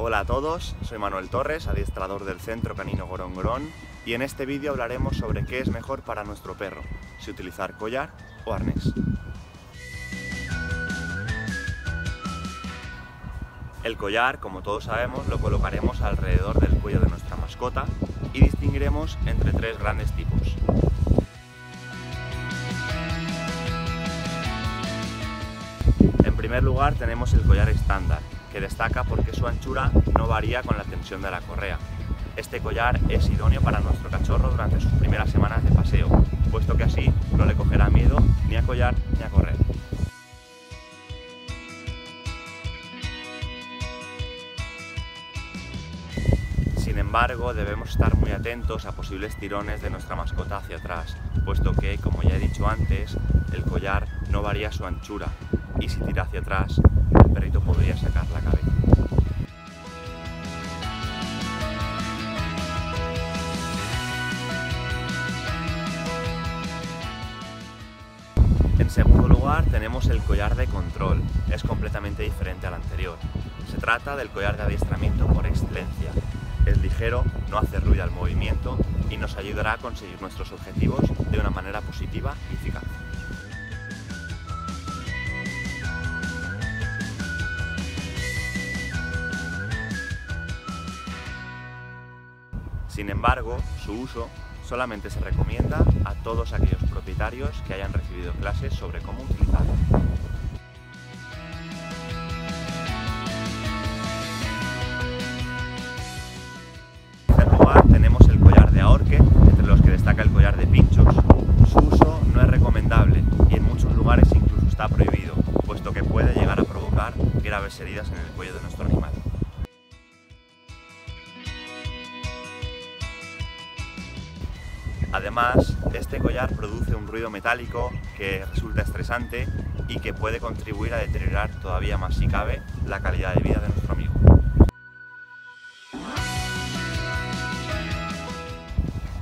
Hola a todos, soy Manuel Torres, adiestrador del Centro Canino Gorón Gorón y en este vídeo hablaremos sobre qué es mejor para nuestro perro, si utilizar collar o arnés. El collar, como todos sabemos, lo colocaremos alrededor del cuello de nuestra mascota y distinguiremos entre tres grandes tipos. En primer lugar tenemos el collar estándar, que destaca porque su anchura no varía con la tensión de la correa. Este collar es idóneo para nuestro cachorro durante sus primeras semanas de paseo, puesto que así no le cogerá miedo ni a collar ni a correr. Sin embargo, debemos estar muy atentos a posibles tirones de nuestra mascota hacia atrás, puesto que, como ya he dicho antes, el collar no varía su anchura y si tira hacia atrás, el perrito podría sacar la cabeza. En segundo lugar tenemos el collar de control, es completamente diferente al anterior. Se trata del collar de adiestramiento por excelencia. Es ligero, no hace ruido al movimiento y nos ayudará a conseguir nuestros objetivos de una manera positiva y eficaz. Sin embargo, su uso solamente se recomienda a todos aquellos propietarios que hayan recibido clases sobre cómo utilizarlo. Heridas en el cuello de nuestro animal. Además, este collar produce un ruido metálico que resulta estresante y que puede contribuir a deteriorar todavía más si cabe la calidad de vida de nuestro amigo.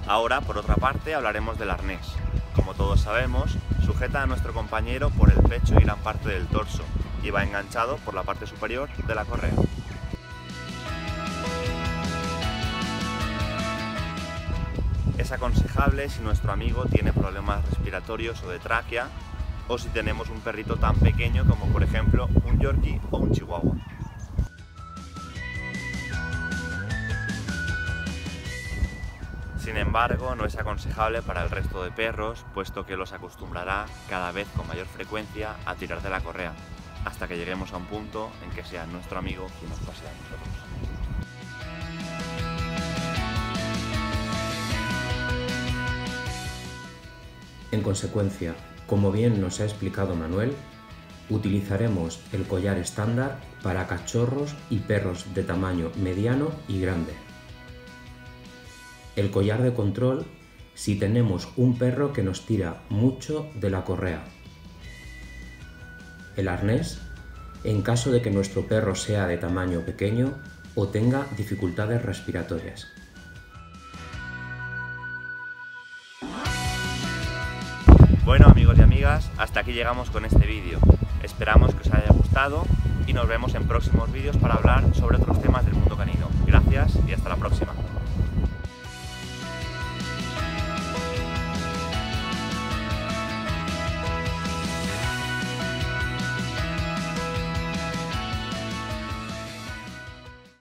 Ahora, por otra parte, hablaremos del arnés. Como todos sabemos, sujeta a nuestro compañero por el pecho y gran parte del torso y va enganchado por la parte superior de la correa. Es aconsejable si nuestro amigo tiene problemas respiratorios o de tráquea o si tenemos un perrito tan pequeño como por ejemplo un Yorkie o un Chihuahua. Sin embargo, no es aconsejable para el resto de perros, puesto que los acostumbrará cada vez con mayor frecuencia a tirar de la correa, hasta que lleguemos a un punto en que sea nuestro amigo quien nos pase a nosotros. En consecuencia, como bien nos ha explicado Manuel, utilizaremos el collar estándar para cachorros y perros de tamaño mediano y grande. El collar de control si tenemos un perro que nos tira mucho de la correa. El arnés en caso de que nuestro perro sea de tamaño pequeño o tenga dificultades respiratorias. Bueno amigos y amigas, hasta aquí llegamos con este vídeo. Esperamos que os haya gustado y nos vemos en próximos vídeos para hablar sobre otros temas del mundo canino. Gracias y hasta la próxima.